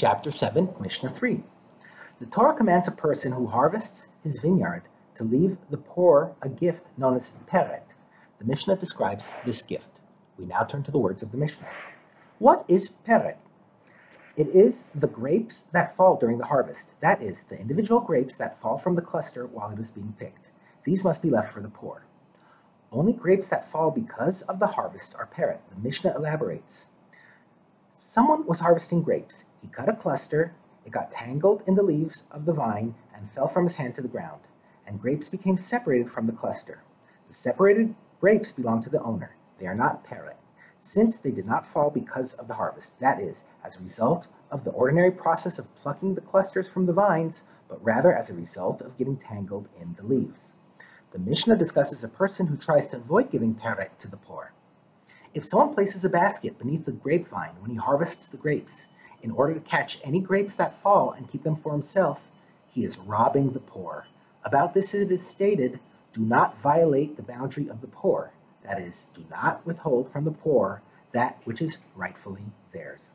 Chapter 7, Mishnah 3. The Torah commands a person who harvests his vineyard to leave the poor a gift known as peret. The Mishnah describes this gift. We now turn to the words of the Mishnah. What is peret? It is the grapes that fall during the harvest. That is, the individual grapes that fall from the cluster while it is being picked. These must be left for the poor. Only grapes that fall because of the harvest are peret. The Mishnah elaborates. Someone was harvesting grapes. He cut a cluster, it got tangled in the leaves of the vine and fell from his hand to the ground, and grapes became separated from the cluster. The separated grapes belong to the owner. They are not peret, since they did not fall because of the harvest, that is, as a result of the ordinary process of plucking the clusters from the vines, but rather as a result of getting tangled in the leaves. The Mishnah discusses a person who tries to avoid giving peret to the poor. If someone places a basket beneath the grapevine when he harvests the grapes, in order to catch any grapes that fall and keep them for himself, he is robbing the poor. About this it is stated, do not violate the boundary of the poor. That is, do not withhold from the poor that which is rightfully theirs.